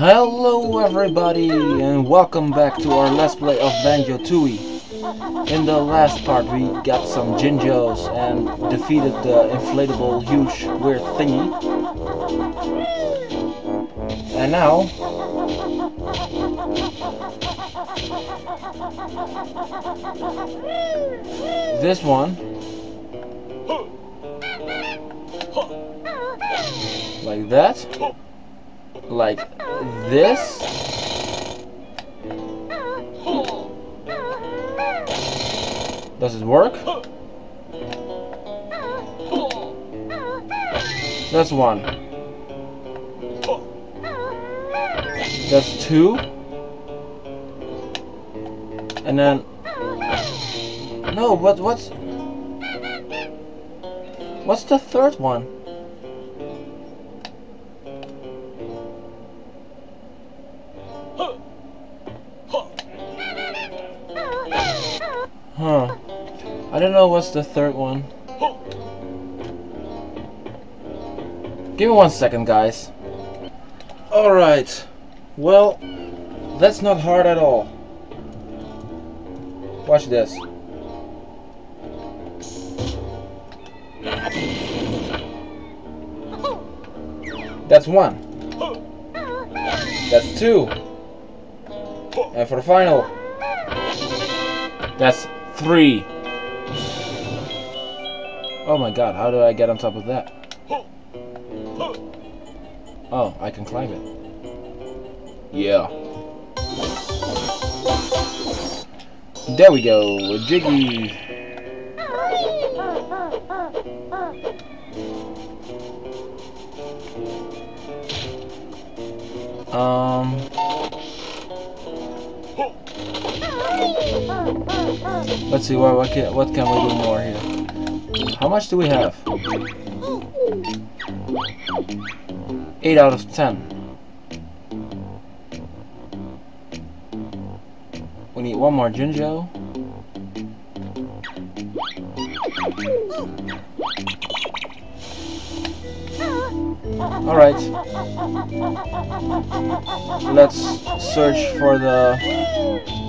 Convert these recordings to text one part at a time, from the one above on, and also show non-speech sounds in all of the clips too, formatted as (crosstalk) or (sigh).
Hello everybody and welcome back to our Let's Play of Banjo-Tooie. In the last part we got some Jinjos and defeated the inflatable huge weird thingy. And now... This one... Like that. Like this. Does it work? That's one. That's two. And then... No, what, what's... What's the third one? Huh. I don't know what's the third one. Give me one second, guys. Alright. Well, that's not hard at all. Watch this. That's one. That's two. And for the final, that's three. Oh my god, how do I get on top of that? Oh, I can climb it. Yeah. There we go, Jiggy. Um. Let's see what what can what can we do more here. How much do we have? Eight out of ten. We need one more Jinjo. Alright. Let's search for the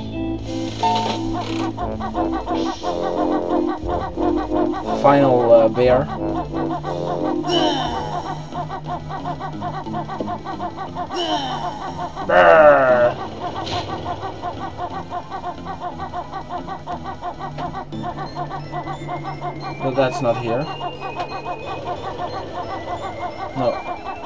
final uh, bear. But that's not here. No.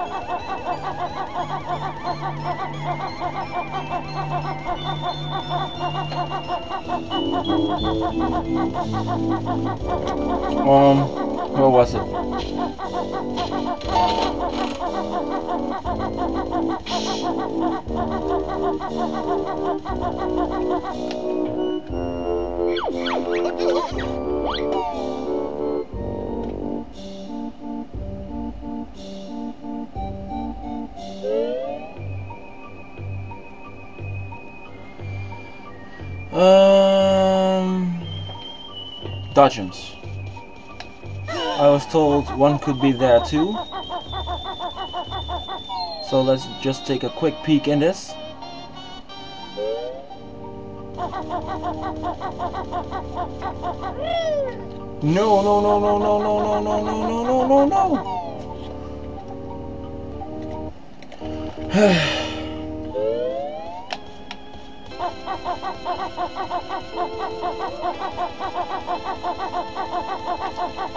Um, where was it? (laughs) Dodgems. I was told one could be there too. So let's just take a quick peek in this. No, no, no, no, no, no, no, no, no, no, no, no, no.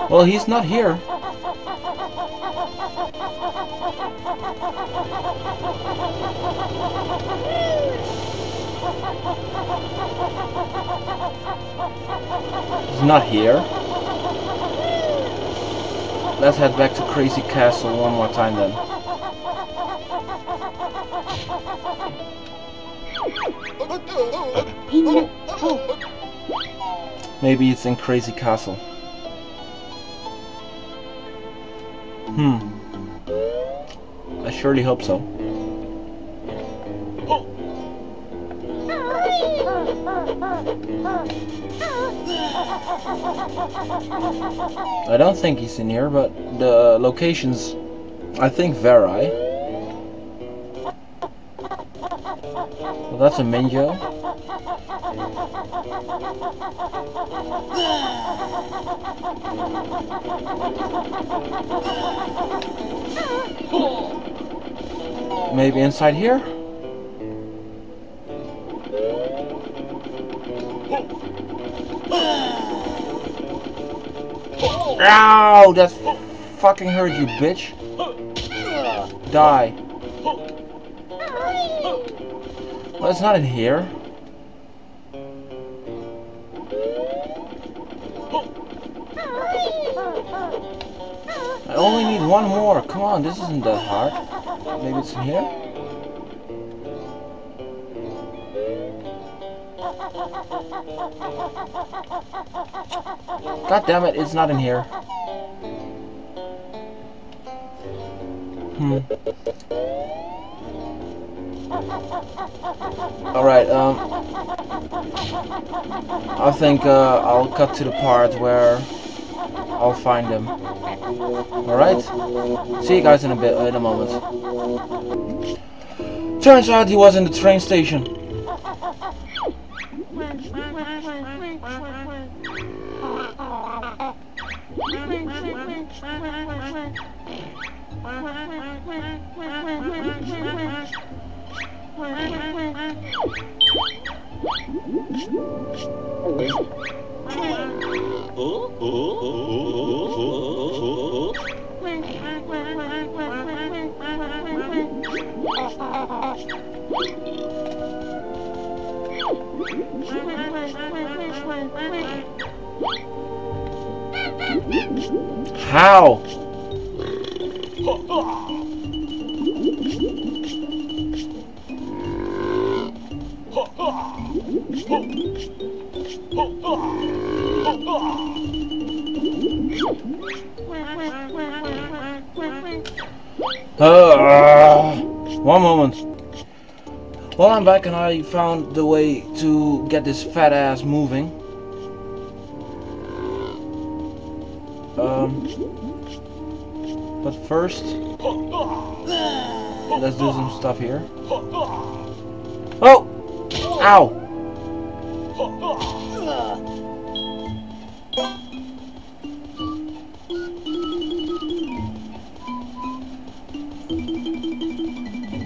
Well, he's not here. He's not here. Let's head back to Crazy Castle one more time then. Maybe it's in Crazy Castle. Hmm. I surely hope so. I don't think he's in here, but the locations, I think, vary. That's a Minjo. Maybe inside here? Ow! That fucking hurt you, bitch. Die. Well, it's not in here. I only need one more. Come on, this isn't that hard. Maybe it's in here? God damn it, it's not in here. Hmm. Alright, um... I think uh, I'll cut to the part where I'll find him. Alright? See you guys in a bit, in a moment. Turns out he was in the train station. (laughs) How? (laughs) Uh, one moment. Well, I'm back and I found the way to get this fat ass moving. Um, but first, let's do some stuff here. Oh! Ow! Do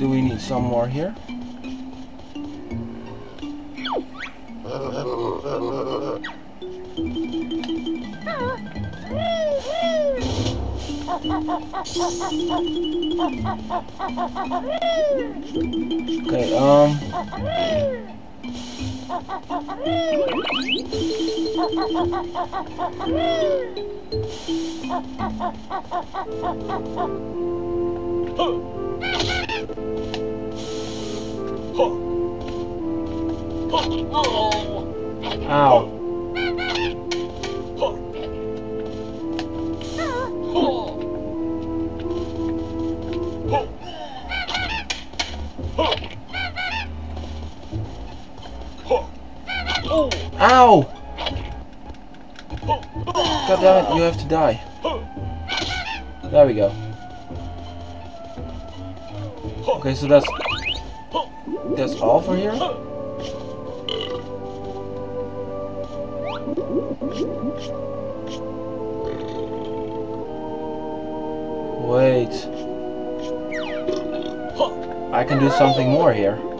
we need some more here? Okay, um... Ow. Ow! God damn it, you have to die. There we go. Okay, so that's that's all for here? Wait. I can do something more here.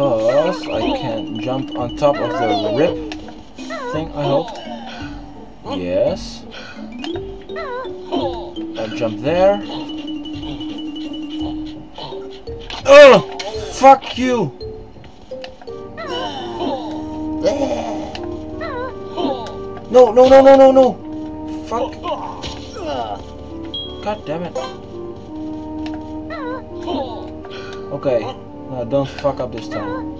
Because I can jump on top of the rip thing, I hope. Yes. I'll jump there. Oh! Fuck you! No, no, no, no, no, no! Fuck! God damn it. Okay, now don't fuck up this time.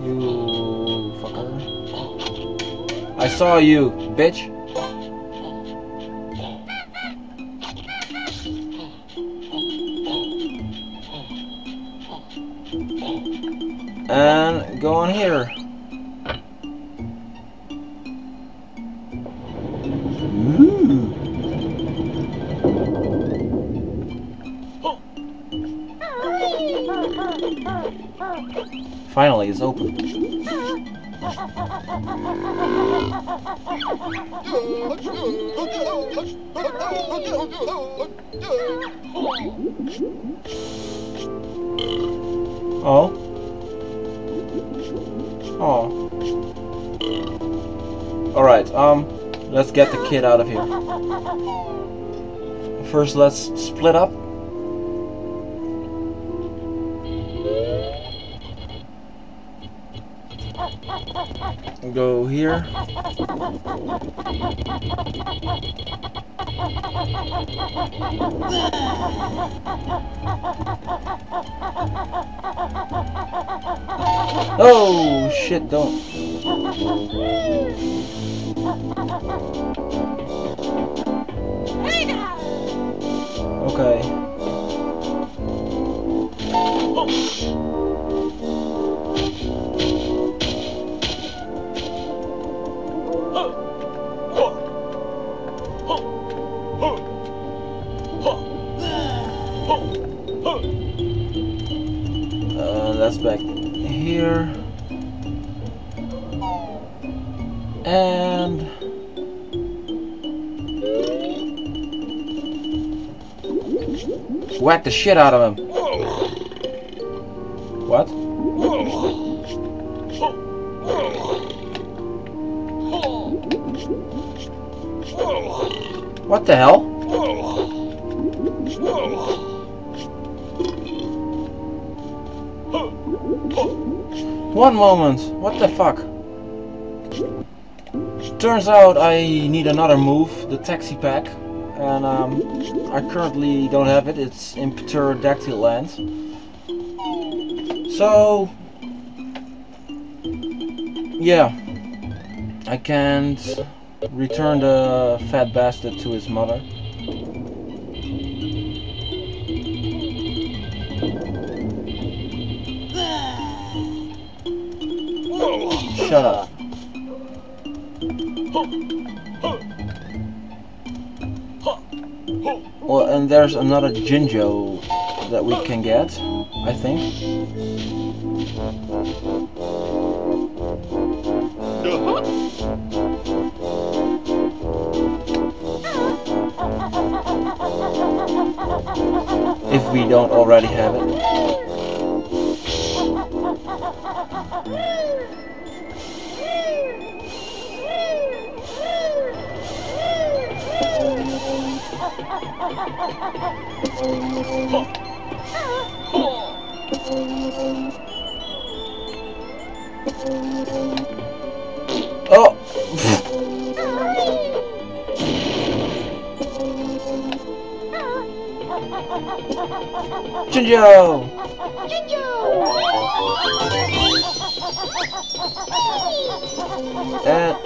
You fucker. I saw you, bitch. And go on here. Finally, it's open. Oh. Oh. Alright, um, let's get the kid out of here. First, let's split up. Go here. Oh shit, don't. Okay. Back here. And whack the shit out of him. What? What the hell? One moment. What the fuck? Turns out I need another move, the taxi pack, and um, I currently don't have it. It's in Terrydactyland. So, yeah, I can't return the fat bastard to his mother. Shut up. Well, and there's another Jinjo that we can get, I think. If we don't already have it. Oh! Jinjo! And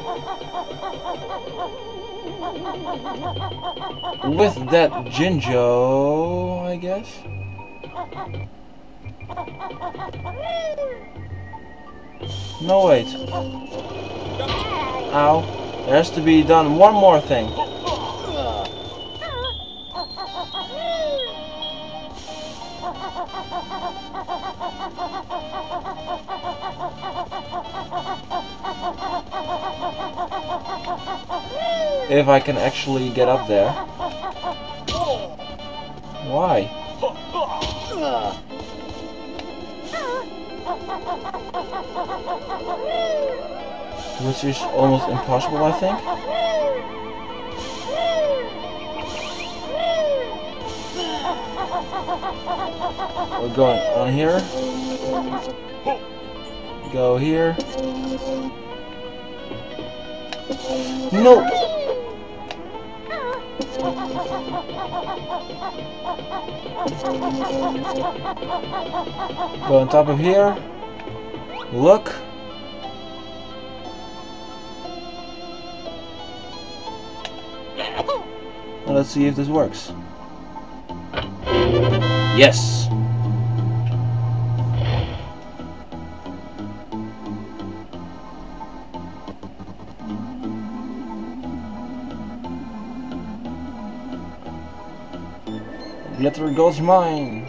with that Jinjo, I guess. No wait. Ow. There has to be done one more thing. If I can actually get up there. Why? Which is almost impossible, I think. We're going on here. Go here. No! Go on top of here. Look. Let's see if this works. Yes. Yet goes mine.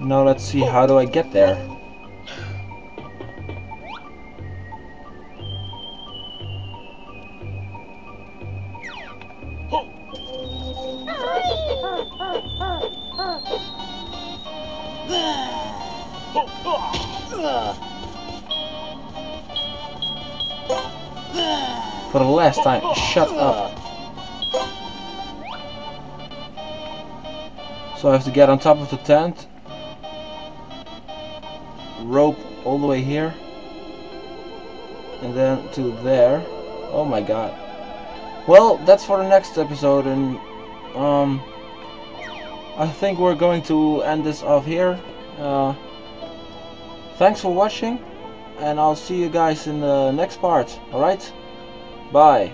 Now let's see how do I get there. For the last time, shut up. So I have to get on top of the tent, rope all the way here, and then to there. Oh my god. Well, that's for the next episode, and um, I think we're going to end this off here. Uh, thanks for watching, and I'll see you guys in the next part. Alright? Bye.